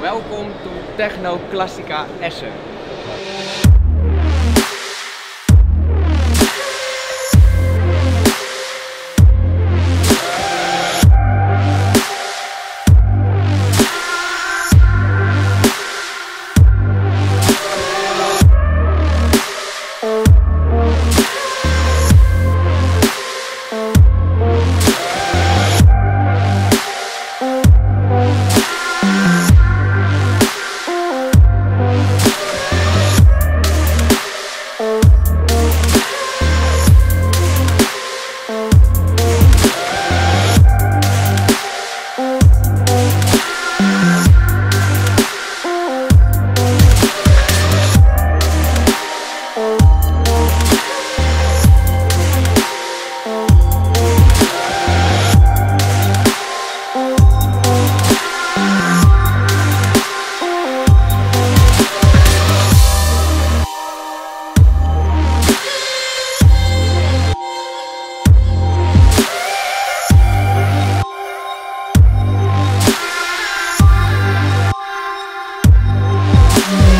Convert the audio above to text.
Welkom to Techno Classica Essen. Yeah.